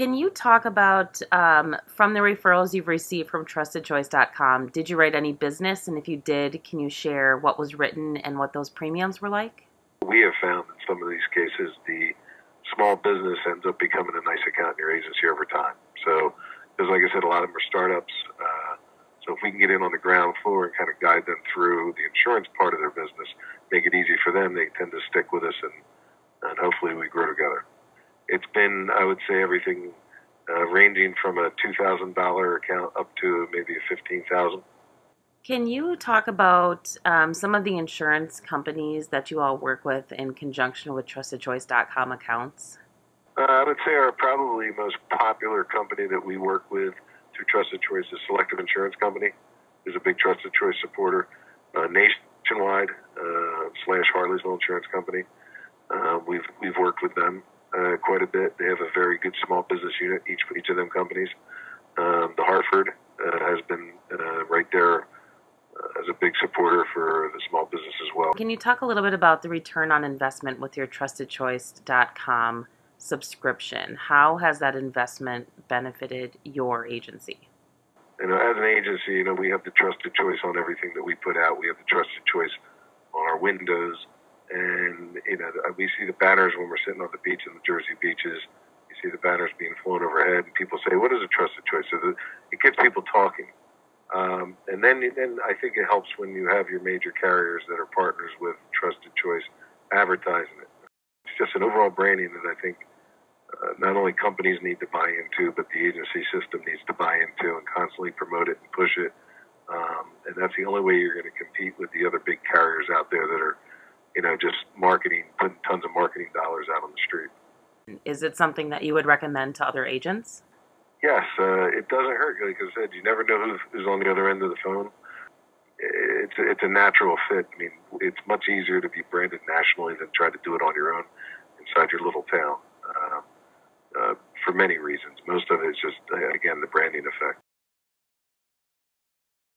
Can you talk about um, from the referrals you've received from TrustedChoice.com? Did you write any business? And if you did, can you share what was written and what those premiums were like? We have found in some of these cases the small business ends up becoming a nice account in your agency over time. So, because like I said, a lot of them are startups. Uh, so if we can get in on the ground floor and kind of guide them through the insurance part of their business, make it easy for them, they tend to stick with us and, and hopefully we grow together it's been, I would say, everything uh, ranging from a two thousand dollar account up to maybe a fifteen thousand. Can you talk about um, some of the insurance companies that you all work with in conjunction with TrustedChoice.com accounts? Uh, I would say our probably most popular company that we work with through Trusted Choice is Selective Insurance Company. is a big Trusted Choice supporter. Uh, Nationwide uh, slash Harleysville Insurance Company. Uh, we've we've worked with them uh, quite a bit. They have a very good small business unit, each each of them companies. Um, the Hartford uh, has been uh, right there uh, as a big supporter for the small business as well. Can you talk a little bit about the return on investment with your TrustedChoice.com subscription? How has that investment benefited your agency? You know, as an agency, you know, we have the trusted choice on everything that we put out. We have the trusted choice on our windows, and you know we see the banners when we're sitting on the beach in the Jersey beaches. You see the banners being flown overhead, and people say, "What is a trusted choice?" So it gets people talking, um, and then then I think it helps when you have your major carriers that are partners with Trusted Choice advertising it. It's just an overall branding that I think uh, not only companies need to buy into, but the agency system needs to buy into and constantly promote it and push it. Um, and that's the only way you're going to compete with the other big carriers out there that are you know, just marketing, putting tons of marketing dollars out on the street. Is it something that you would recommend to other agents? Yes, uh, it doesn't hurt. Like I said, you never know who's, on the other end of the phone. It's a, it's a natural fit. I mean, it's much easier to be branded nationally than try to do it on your own inside your little town. Uh, uh, for many reasons. Most of it is just, uh, again, the branding effect.